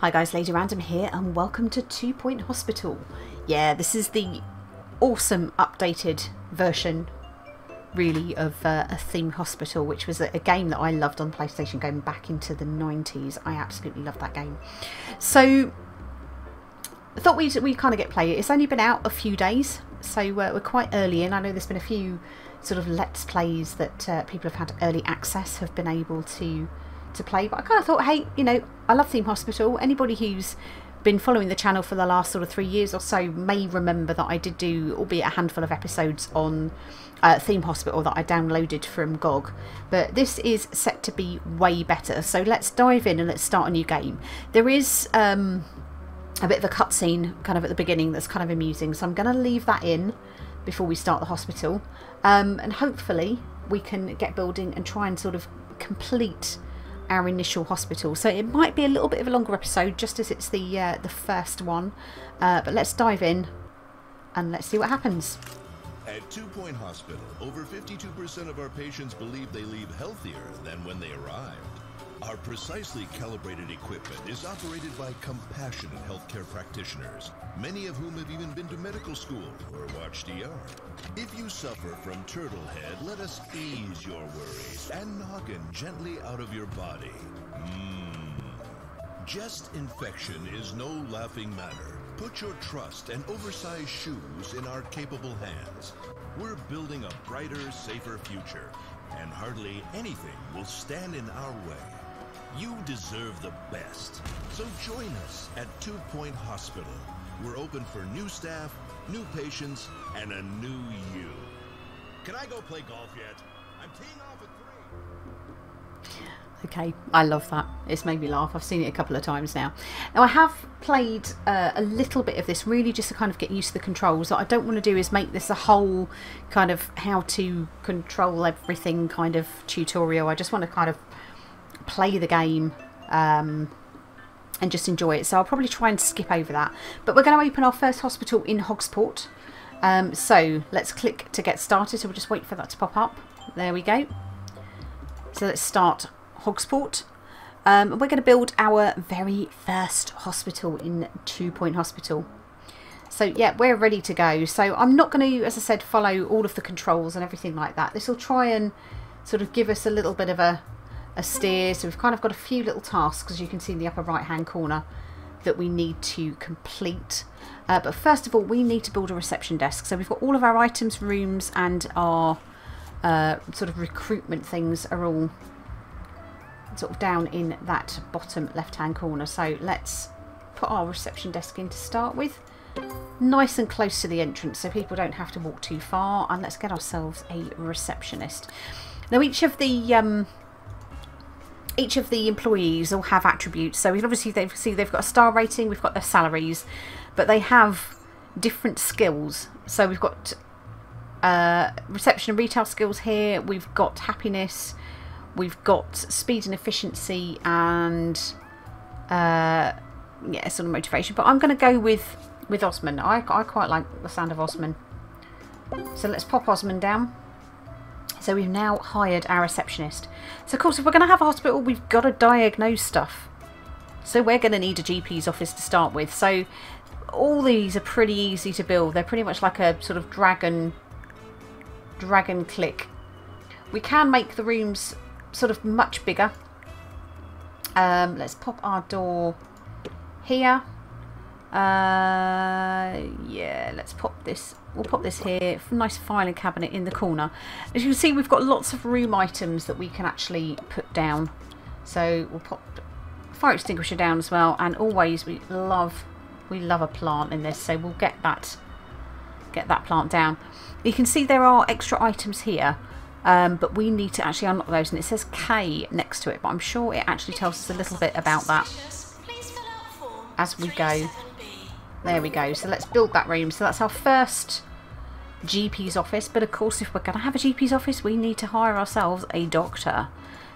Hi guys, Lady Random here and welcome to Two Point Hospital. Yeah, this is the awesome updated version really of uh, a theme hospital which was a, game that I loved on PlayStation going back into the 90s. I absolutely loved that game. So I thought we'd, we kind of get play. It's only been out a few days so uh, we're quite early in. I know there's been a few sort of let's plays that uh, people have had early access have been able to to play. But I kind of thought, hey, you know, I love Theme Hospital. Anybody who's been following the channel for the last sort of three years or so may remember that I did do, albeit a handful of episodes on uh, Theme Hospital that I downloaded from GOG. But this is set to be way better. So let's dive in and let's start a new game. There is um, a bit of a cutscene kind of at the beginning that's kind of amusing. So I'm going to leave that in before we start the hospital. Um, and hopefully we can get building and try and sort of complete our initial hospital. So it might be a little bit of a longer episode just as it's the, uh, the first one. Uh, but let's dive in and let's see what happens. At Two Point Hospital, over 52% of our patients believe they leave healthier than when they arrived. Our precisely calibrated equipment is operated by compassionate healthcare practitioners, many of whom have even been to medical school or watched ER. If you suffer from turtle head, let us ease your worries and noggin gently out of your body. Mmm. Jest infection is no laughing matter. Put your trust and oversized shoes in our capable hands. We're building a brighter, safer future, and hardly anything will stand in our way. You deserve the best. So join us at Two Point Hospital. We're open for new staff, new patients, and a new you. Can I go play golf yet? I'm teeing off at three. Okay, I love that. It's made me laugh. I've seen it a couple of times now. Now I have played uh, a little bit of this, really just to kind of get used to the controls. What I don't want to do is make this a whole kind of how to control everything kind of tutorial. I just want to kind of play the game um, and just enjoy it. So I'll probably try and skip over that. But we're going to open our first hospital in Hogsport. Um, so let's click to get started. So we'll just wait for that to pop up. There we go. So let's start Hogsport. Um, we're going to build our very first hospital in Two Point Hospital. So yeah, we're ready to go. So I'm not going to, as I said, follow all of the controls and everything like that. This will try and sort of give us a little bit of a a steer. So we've kind of got a few little tasks, as you can see in the upper right hand corner, that we need to complete. Uh, but first of all, we need to build a reception desk. So we've got all of our items, rooms, and our uh, sort of recruitment things are all sort of down in that bottom left hand corner. So let's put our reception desk in to start with. Nice and close to the entrance so people don't have to walk too far. And let's get ourselves a receptionist. Now each of the um, each of the employees will have attributes. So obviously they see they've got a star rating, we've got their salaries, but they have different skills. So we've got uh, reception and retail skills here. We've got happiness. We've got speed and efficiency and uh, yeah, sort of motivation. But I'm going to go with with Osman. I I quite like the sound of Osman. So let's pop Osman down. So we've now hired our receptionist. So of course if we're going to have a hospital we've got to diagnose stuff. So we're going to need a GP's office to start with. So all these are pretty easy to build. They're pretty much like a sort of dragon dragon click. We can make the rooms sort of much bigger. Um, let's pop our door here. Uh, yeah, let's pop this. We'll pop this here. Nice filing cabinet in the corner. As you can see, we've got lots of room items that we can actually put down. So we'll pop fire extinguisher down as well. And always, we love we love a plant in this, so we'll get that get that plant down. You can see there are extra items here. Um, but we need to actually unlock those and it says K next to it but I'm sure it actually tells us a little bit about that as we go there we go. So let's build that room. So that's our first GP's office. But of course, if we're going to have a GP's office, we need to hire ourselves a doctor.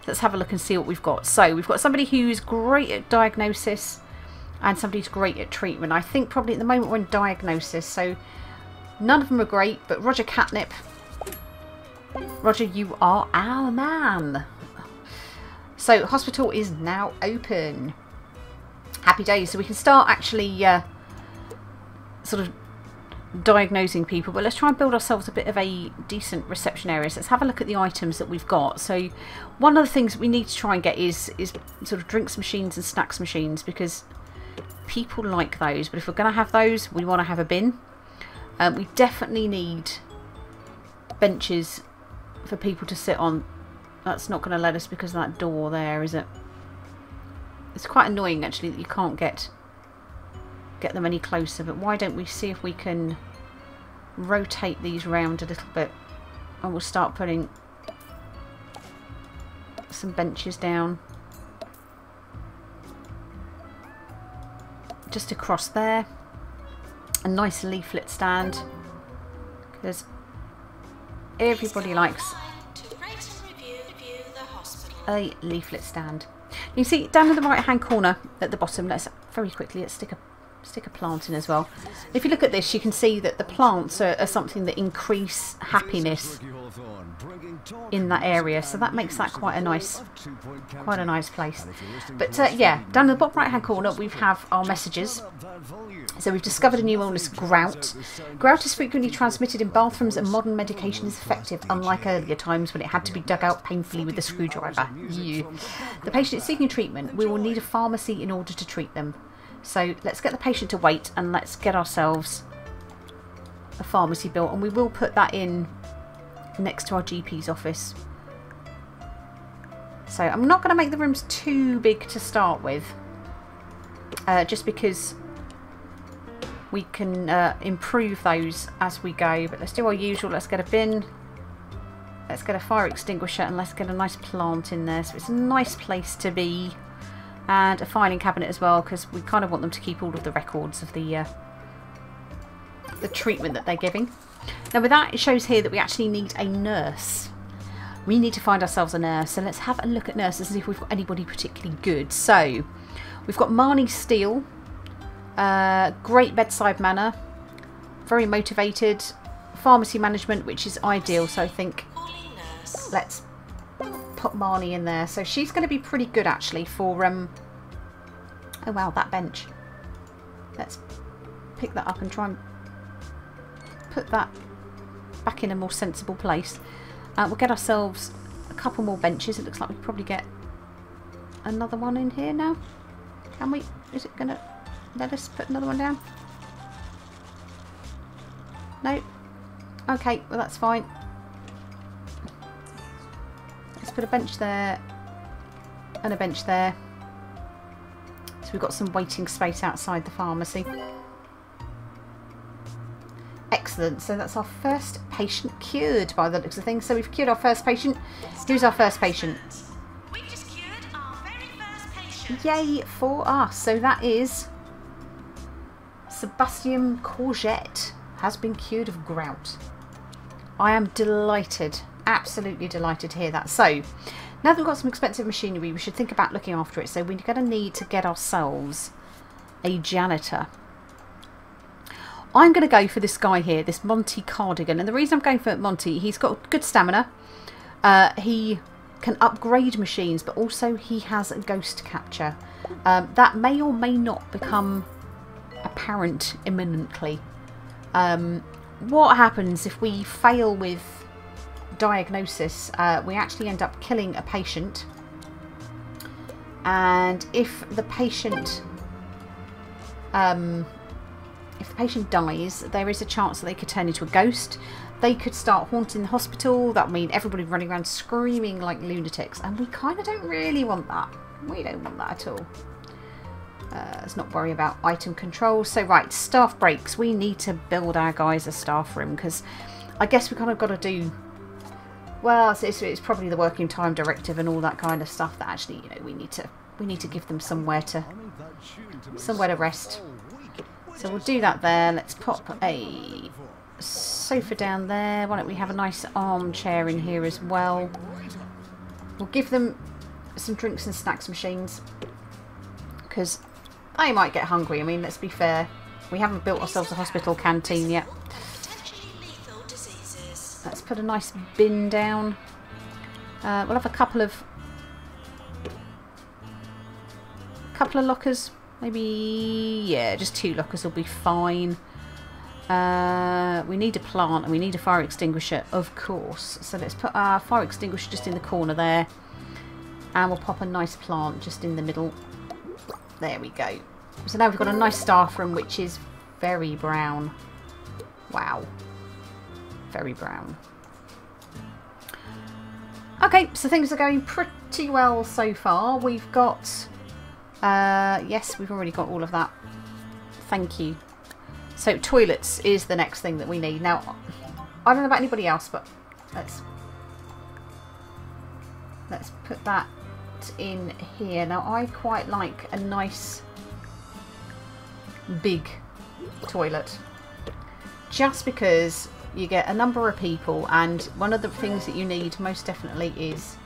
Let's have a look and see what we've got. So we've got somebody who's great at diagnosis and somebody who's great at treatment. I think probably at the moment we're in diagnosis. So none of them are great, but Roger Catnip. Roger, you are our man. So hospital is now open. Happy days. So we can start actually uh, sort of diagnosing people, but let's try and build ourselves a bit of a decent reception area. So let's have a look at the items that we've got. So one of the things we need to try and get is is sort of drinks machines and snacks machines because people like those. But if we're going to have those, we want to have a bin. Um, we definitely need benches for people to sit on. That's not going to let us because of that door there, is it? It's quite annoying actually that you can't get get them any closer, but why don't we see if we can rotate these round a little bit. And we'll start putting some benches down. Just across there. A nice leaflet stand. Because everybody likes a leaflet stand. You see down in the right hand corner at the bottom let's very quickly let's stick a stick a plant in as well. If you look at this, you can see that the plants are, are something that increase happiness in that area, so that makes that quite a nice, quite a nice place. But uh, yeah, down in the bottom right hand corner we have our messages. So we've discovered a new illness, grout. Grout is frequently transmitted in bathrooms and modern medication is effective, unlike earlier times when it had to be dug out painfully with a screwdriver. The patient is seeking treatment. We will need a pharmacy in order to treat them. So let's get the patient to wait and let's get ourselves a pharmacy built. And we will put that in next to our GP's office. So I'm not going to make the rooms too big to start with. Uh, just because we can uh, improve those as we go. But let's do our usual. Let's get a bin. Let's get a fire extinguisher and let's get a nice plant in there. So it's a nice place to be and a filing cabinet as well because we kind of want them to keep all of the records of the uh, the treatment that they're giving. Now with that it shows here that we actually need a nurse. We need to find ourselves a nurse so let's have a look at nurses and see if we've got anybody particularly good. So we've got Marnie Steele, uh, great bedside manner, very motivated, pharmacy management which is ideal so I think let's put Marnie in there. So she's going to be pretty good actually for... Um, oh wow, that bench. Let's pick that up and try and put that back in a more sensible place. Uh, we'll get ourselves a couple more benches. It looks like we will probably get another one in here now. Can we? Is it going to let us put another one down? No? Okay, well that's fine. Put a bench there and a bench there. So we've got some waiting space outside the pharmacy. Excellent. So that's our first patient cured by the looks of things. So we've cured our first patient. Who's our first patient? Yay for us. So that is Sebastian Courgette has been cured of grout. I am delighted absolutely delighted to hear that. So, now that we've got some expensive machinery, we should think about looking after it. So we're going to need to get ourselves a janitor. I'm going to go for this guy here, this Monty Cardigan. And the reason I'm going for Monty, he's got good stamina. Uh, he can upgrade machines, but also he has a ghost capture. Um, that may or may not become apparent imminently. Um, what happens if we fail with diagnosis, uh, we actually end up killing a patient. And if the patient, um, if the patient dies, there is a chance that they could turn into a ghost. They could start haunting the hospital. That would mean everybody running around screaming like lunatics. And we kind of don't really want that. We don't want that at all. Uh, let's not worry about item control. So right, staff breaks. We need to build our guys a staff room because I guess we kind of got to do well, it's, it's, probably the working time directive and all that kind of stuff that actually, you know, we need to we need to give them somewhere to somewhere to rest. So we'll do that there. Let's pop a sofa down there. Why don't we have a nice armchair in here as well? We'll give them some drinks and snacks machines because they might get hungry. I mean, let's be fair. We haven't built ourselves a hospital canteen yet. Put a nice bin down. Uh, we'll have a couple of couple of lockers Maybe, yeah, just two lockers will be fine. Uh, we need a plant and we need a fire extinguisher, of course. So let's put our fire extinguisher just in the corner there. And we'll pop a nice plant just in the middle. There we go. So now we've got a nice staff room, which is very brown. Wow. Very brown. Okay, so things are going pretty well so far. We've got... Uh, yes, we've already got all of that. Thank you. So toilets is the next thing that we need. Now, I don't know about anybody else, but let's let's put that in here. Now, I quite like a nice big toilet. Just because you get a number of people and one of the things that you need most definitely is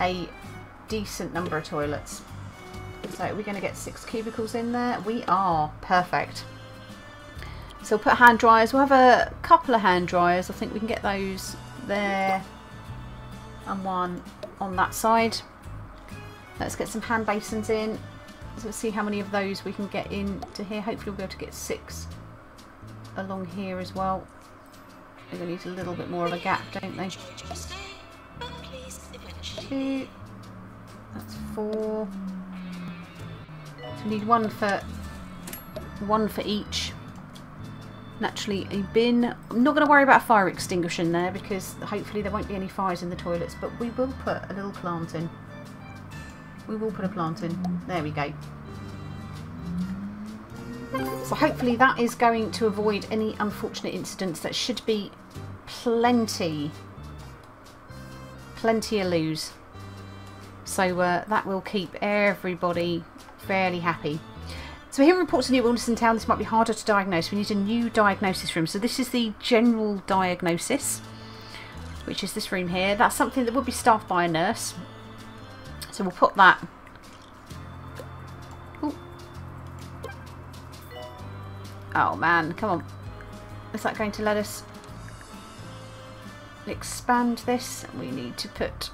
a decent number of toilets. So we're going to get six cubicles in there. We are. Perfect. So we'll put hand dryers. We'll have a couple of hand dryers. I think we can get those there and one on that side. Let's get some hand basins in. So let's see how many of those we can get into here. Hopefully we'll be able to get six along here as well. They're going to need a little bit more of a gap, don't they? Two. That's four. So we need one for one for each. Naturally, a bin. I'm not going to worry about a fire extinguisher in there because hopefully there won't be any fires in the toilets, but we will put a little plant in. We will put a plant in. There we go. So hopefully that is going to avoid any unfortunate incidents. That should be plenty, plenty of loos. So uh, that will keep everybody fairly happy. So here reports a new illness in town. This might be harder to diagnose. We need a new diagnosis room. So this is the general diagnosis, which is this room here. That's something that would be staffed by a nurse. So we'll put that. Oh man, come on. Is that going to let us expand this? We need to put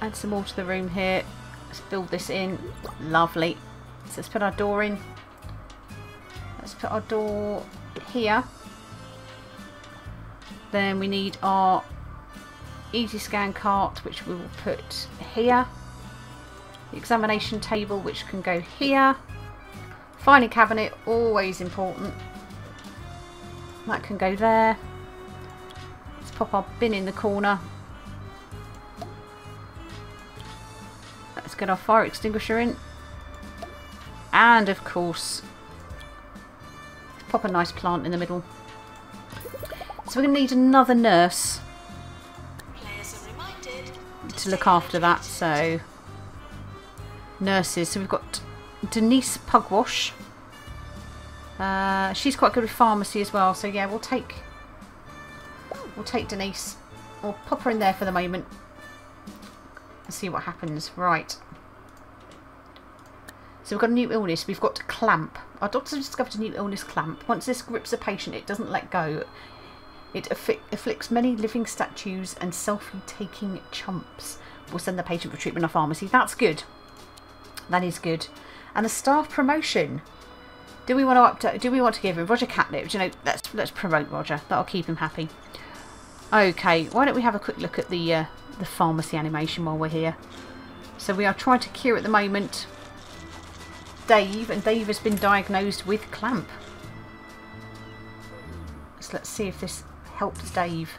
add some more to the room here. Let's build this in. Lovely. So let's put our door in. Let's put our door here. Then we need our easy scan cart, which we will put here. The examination table, which can go here. Filing cabinet, always important. That can go there. Let's pop our bin in the corner. Let's get our fire extinguisher in. And of course, pop a nice plant in the middle. So we're going to need another nurse to look after that. So nurses. So we've got Denise Pugwash. Uh, she's quite good with pharmacy as well. So yeah, we'll take we'll take Denise. We'll pop her in there for the moment and see what happens. Right. So we've got a new illness. We've got clamp. Our doctors have discovered a new illness clamp. Once this grips a patient, it doesn't let go. It afflicts many living statues and selfie-taking chumps. We'll send the patient for treatment in pharmacy. That's good. That is good. And a staff promotion. Do we want to do we want to give him Roger catnip? Do you know, let's let's promote Roger. That'll keep him happy. Okay, why don't we have a quick look at the uh, the pharmacy animation while we're here. So we are trying to cure at the moment Dave, and Dave has been diagnosed with clamp. So let's see if this helps Dave.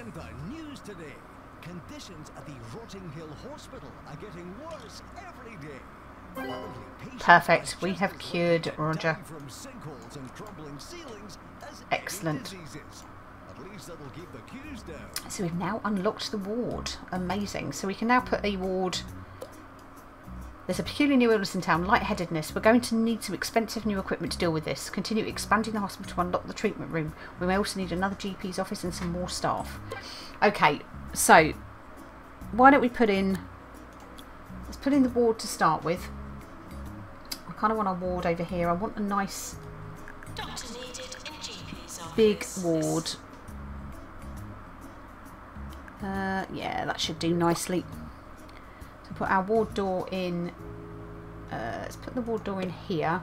And the news today. Conditions at the Rotting Hill Hospital are getting worse. Perfect. We have cured Roger. Excellent. So we've now unlocked the ward. Amazing. So we can now put a ward... There's a peculiar new illness in town, lightheadedness. We're going to need some expensive new equipment to deal with this. Continue expanding the hospital to unlock the treatment room. We may also need another GP's office and some more staff. Okay, so why don't we put in... Let's put in the ward to start with. I kind of want a ward over here. I want a nice big ward uh, yeah, that should do nicely. So put our ward door in. Uh, let's put the ward door in here.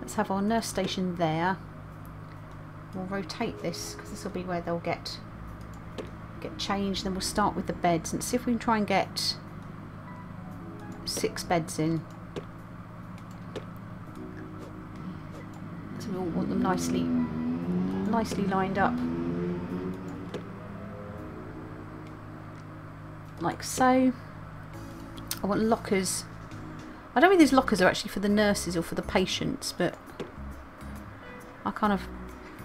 Let's have our nurse station there. We'll rotate this because this will be where they'll get get changed. Then we'll start with the beds and see if we can try and get six beds in. We all want them nicely, nicely lined up. Like so. I want lockers. I don't think these lockers are actually for the nurses or for the patients, but I kind of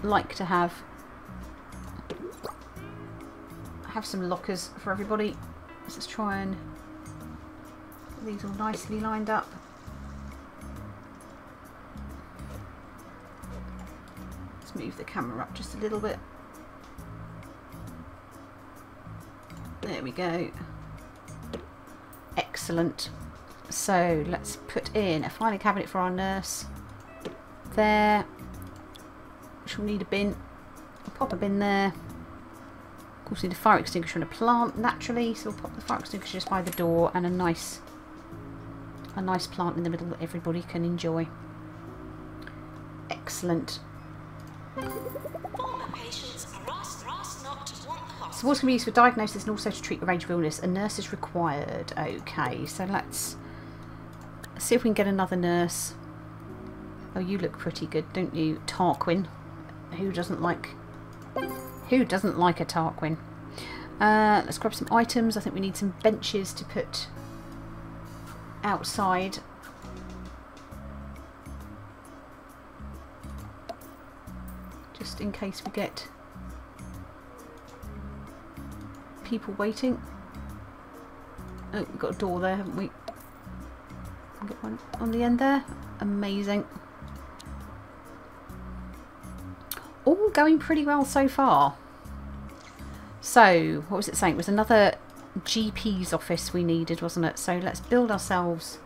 like to have have some lockers for everybody. Let's try and get these all nicely lined up. Move the camera up just a little bit. There we go. Excellent. So let's put in a filing cabinet for our nurse. There. Will need a bin. I'll pop a bin there. Of course, we need a fire extinguisher and a plant naturally, so we'll pop the fire extinguisher just by the door and a nice, a nice plant in the middle that everybody can enjoy. Excellent. Going to be used for diagnosis and also to treat a range of illness? A nurse is required. Okay, so let's see if we can get another nurse. Oh, you look pretty good, don't you? Tarquin. Who doesn't like... Who doesn't like a Tarquin? Uh, let's grab some items. I think we need some benches to put outside. Just in case we get people waiting. Oh, we've got a door there, haven't we? Get one on the end there. Amazing. All going pretty well so far. So, what was it saying? It was another GP's office we needed, wasn't it? So let's build ourselves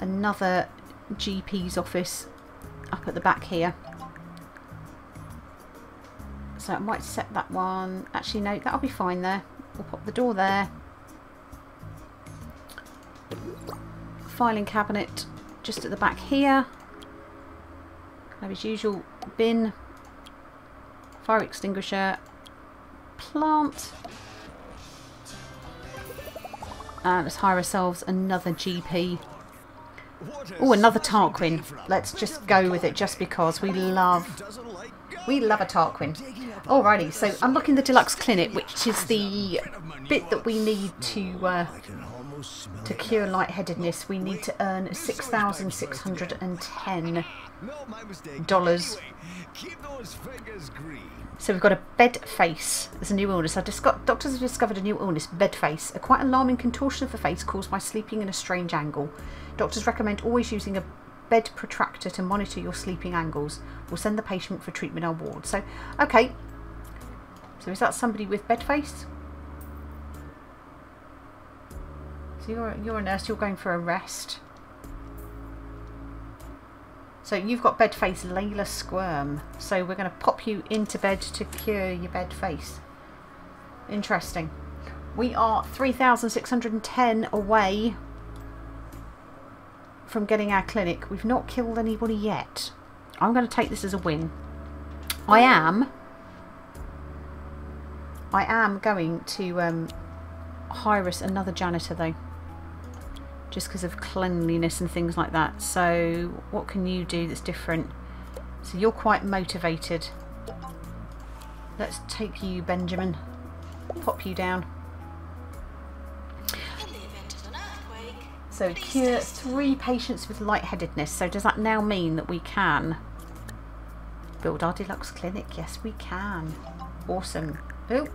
another GP's office up at the back here. So I might set that one. Actually, no, that'll be fine there. We'll pop the door there. Filing cabinet just at the back here. Have as usual, bin, fire extinguisher, plant. And let's hire ourselves another GP. Oh, another Tarquin. Let's just go with it just because we love we love a Tarquin. Alrighty, so unlocking the deluxe clinic, which is the bit that we need to uh, to cure lightheadedness. We need to earn six thousand six hundred and ten dollars. So we've got a bed face as a new illness. I doctors have discovered a new illness, bed face, a quite alarming contortion of the face caused by sleeping in a strange angle. Doctors recommend always using a bed protractor to monitor your sleeping angles. We'll send the patient for treatment on ward. So, okay. So is that somebody with bed face? So you're, you're a nurse, you're going for a rest. So you've got bed face Layla Squirm. So we're going to pop you into bed to cure your bed face. Interesting. We are 3,610 away from getting our clinic. We've not killed anybody yet. I'm going to take this as a win. I am... I am going to um, hire us another janitor though. Just because of cleanliness and things like that. So what can you do that's different? So you're quite motivated. Let's take you, Benjamin. Pop you down. So cure three patients with lightheadedness. So does that now mean that we can build our deluxe clinic? Yes, we can. Awesome. Oh.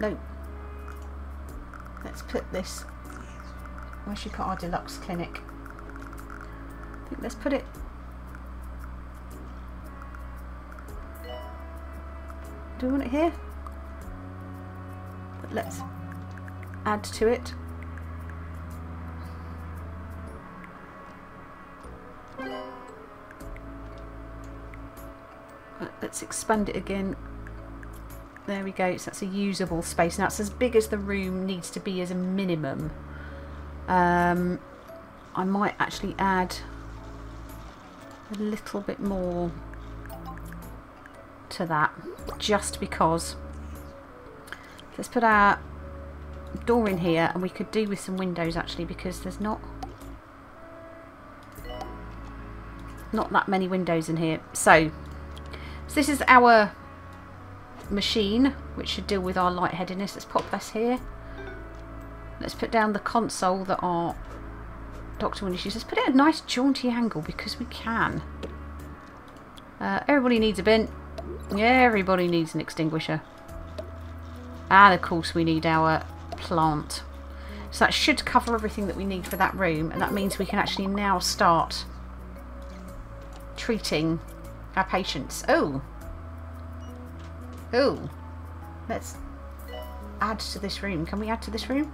No. Let's put this. Where should we put our deluxe clinic? I think let's put it. Do we want it here? But let's add to it. let's expand it again There we go. So that's a usable space. Now it's as big as the room needs to be as a minimum. Um, I might actually add a little bit more to that just because let's put our door in here and we could do with some windows actually because there's not not that many windows in here so, so this is our machine which should deal with our lightheadedness. Let's pop this here. Let's put down the console that our doctor will use. Let's put it at a nice jaunty angle because we can. Uh, everybody needs a bin yeah everybody needs an extinguisher. And of course we need our plant. So that should cover everything that we need for that room and that means we can actually now start treating our patients. Oh Oh, let's add to this room. Can we add to this room?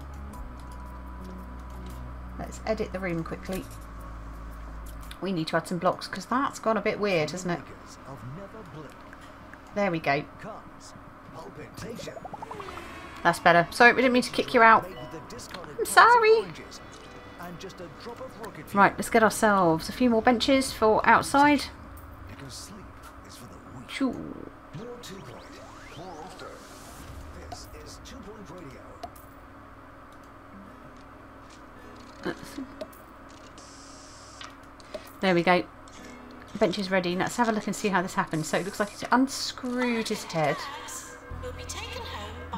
Let's edit the room quickly. We need to add some blocks because that's gone a bit weird, hasn't it? There we go. That's better. Sorry, we didn't mean to kick you out. I'm sorry. Right, let's get ourselves a few more benches for outside. Shoo. There we go. Bench is ready. Let's have a look and see how this happens. So it looks like he's unscrewed his head.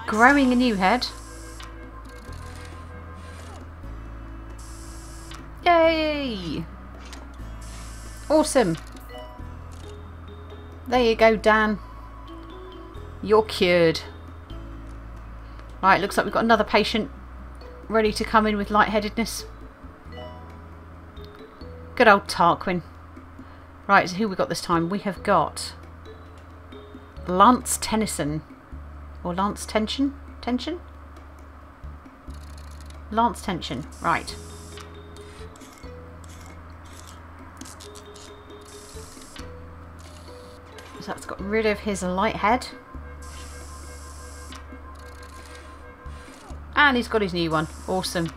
Growing a new head. Yay! Awesome. There you go, Dan. You're cured. Right, looks like we've got another patient ready to come in with lightheadedness. Good old Tarquin. Right, so who we got this time? We have got Lance Tennyson. Or Lance Tension? Tension? Lance Tension. Right. So that's got rid of his light head. And he's got his new one. Awesome.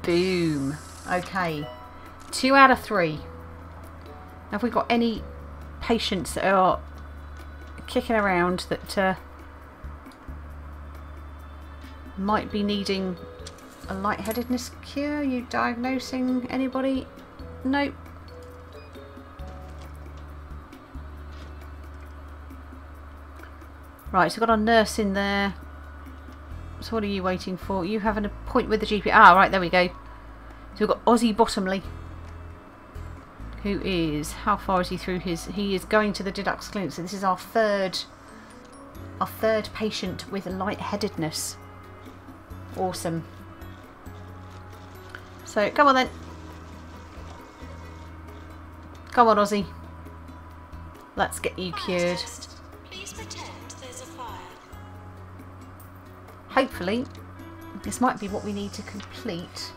Boom. Okay. Two out of three. Have we got any patients that are kicking around that uh, might be needing a lightheadedness cure? You diagnosing anybody? Nope. Right, so we've got our nurse in there. So what are you waiting for? You have an appointment with the GP. Ah, right, there we go. So we've got Ozzy Bottomley. Who is, how far is he through his, he is going to the Deluxe Clinic. So this is our third, our third patient with lightheadedness. Awesome. So, come on then. Come on, Ozzy. Let's get you cured. Hopefully, this might be what we need to complete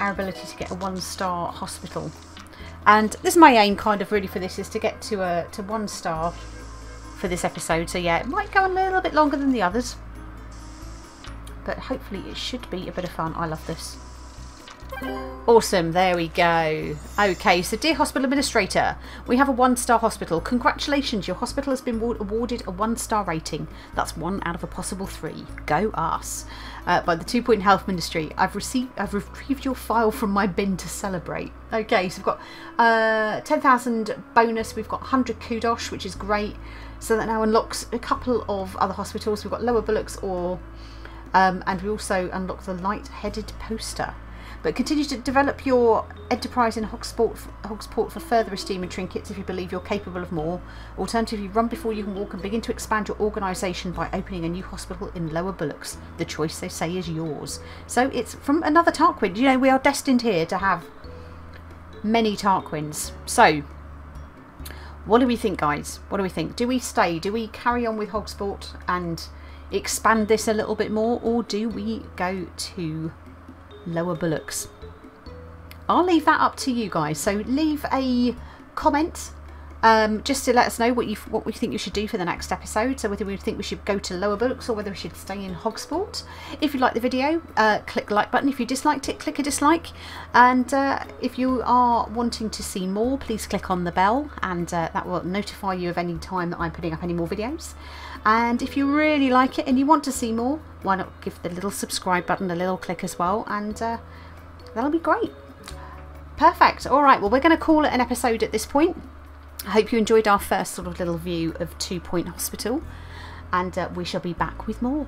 our ability to get a one-star hospital. And this is my aim kind of really for this is to get to a to one star for this episode. So yeah, it might go a little bit longer than the others. But hopefully it should be a bit of fun. I love this. Awesome, there we go. Okay, so dear hospital administrator, we have a one-star hospital. Congratulations, your hospital has been awarded a one-star rating. That's one out of a possible three. Go us. Uh, by the Two Point Health Ministry. I've received, I've retrieved your file from my bin to celebrate. Okay, so we've got uh, 10,000 bonus. We've got 100 kudos, which is great. So that now unlocks a couple of other hospitals. We've got Lower Bullocks or, um, and we also unlock the light-headed poster. But continue to develop your enterprise in Hogsport, Hogsport for further esteem and trinkets if you believe you're capable of more. Alternatively, run before you can walk and begin to expand your organisation by opening a new hospital in Lower Bullocks. The choice, they say, is yours. So it's from another Tarquin. You know, we are destined here to have many Tarquins. So, what do we think, guys? What do we think? Do we stay? Do we carry on with Hogsport and expand this a little bit more? Or do we go to lower bullocks. I'll leave that up to you guys. So leave a comment um, just to let us know what you what we think you should do for the next episode. So whether we think we should go to Lower Bullocks or whether we should stay in Hogsport. If you like the video, uh, click the like button. If you disliked it, click a dislike. And uh, if you are wanting to see more, please click on the bell, and uh, that will notify you of any time that I'm putting up any more videos. And if you really like it and you want to see more, why not give the little subscribe button a little click as well, and uh, that'll be great. Perfect. All right. Well, we're going to call it an episode at this point. I hope you enjoyed our first sort of little view of Two Point Hospital, and uh, we shall be back with more.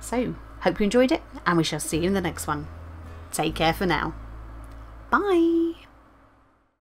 So, hope you enjoyed it, and we shall see you in the next one. Take care for now. Bye.